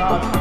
God.